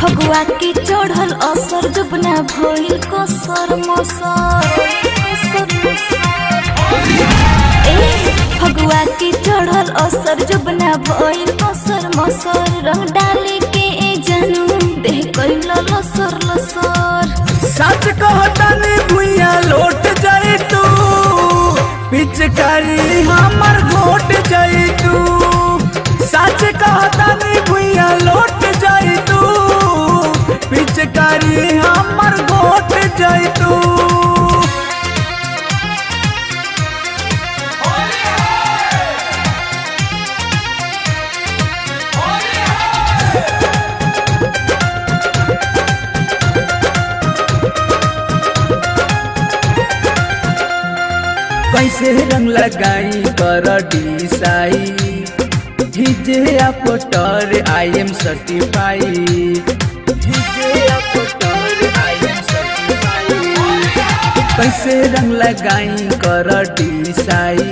फगुआ के चढ़ल असर जबना भइल कसर मसर असर जबना भइल, असर मसर, रंग डाले के ए जानू। देह कइल लसर लसर। सच कहता ने भुइया लौट जाए तू। पिचकारी हमर घोट जाए तू। सच कहता ने भुइया लौट कैसे रंग लगाई कर डिसाई हिजे पोटर आई एम सर्टिफाई कैसे रंग लगाई कर डिसाई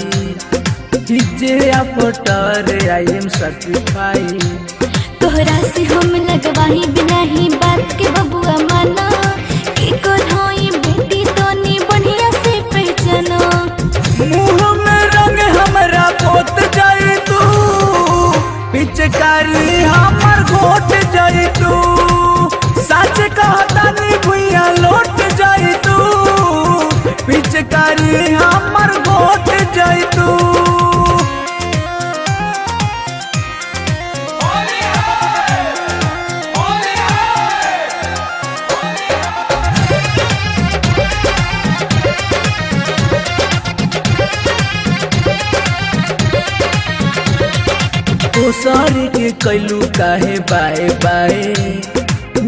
हिजे पोटर आई एम सर्टिफाई तोहरा से हम लगवाही बिना ही बात के पिचकारी हमर घोट जाई तू। सच कहता नी भुइया, लौट जाई तू। पिचकारी हमर घोट जाई तू। दोसर के कैलू काहे बाए बाए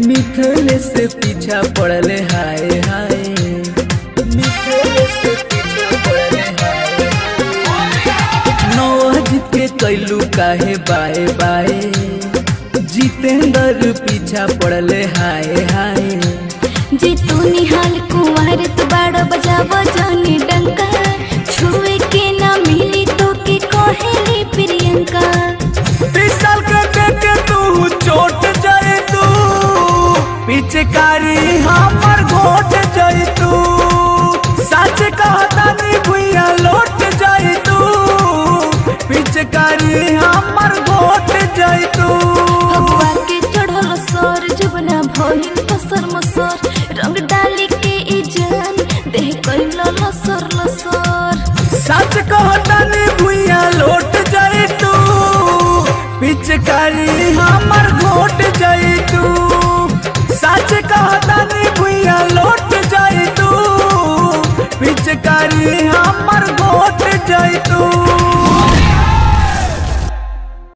मिथले से पीछा पड़ले हाय हाय। मिथले कैलू काहे बाए बाए जितेंद्र पीछा पड़ले हाय हाय। जे तू निहाल कुंवर तो बड़ा बजाव जानी पिचकारी हमर घोट जाए तू। सच कहता नी भुइया लौट तू। पिचकारी हमर घोट तू। के चढ़ल सर जुबना भइल कसर मसर रंग डाली के ई जान देह कैल लसर लसर। सच कहता पिचकारी हमर गोठ जैतू